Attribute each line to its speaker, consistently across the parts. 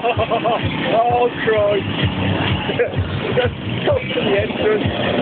Speaker 1: oh, Christ. Just come to the entrance.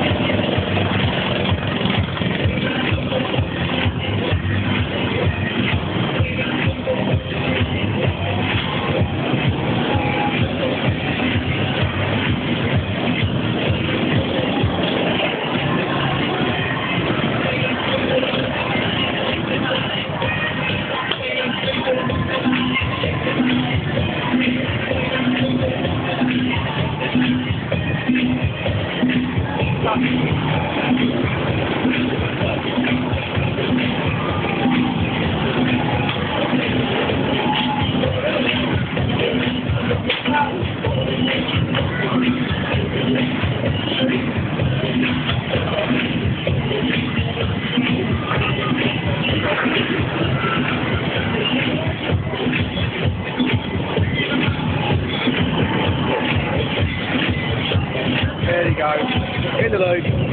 Speaker 1: go. End of loop.